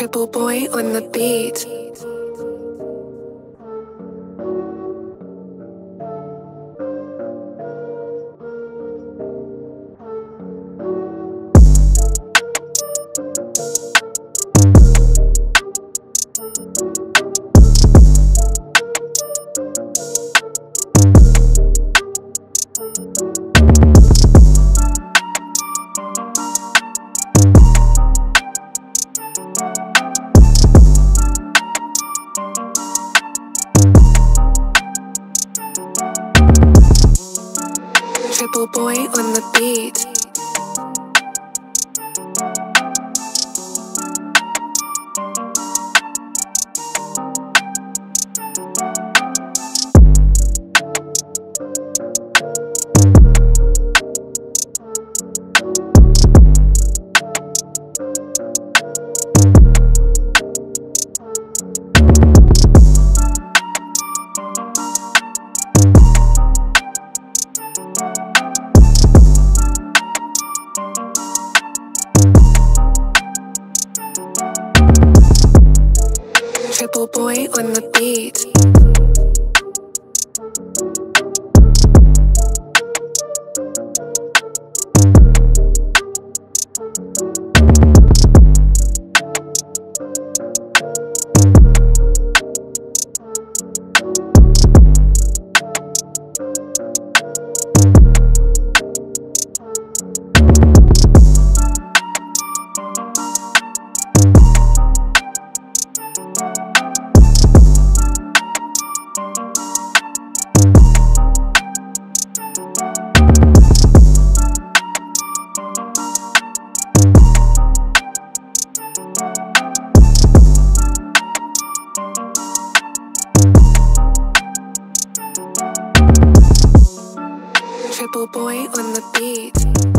Triple boy on the beat. Triple boy on the beat. Triple boy on the beat. Triple boy on the beat.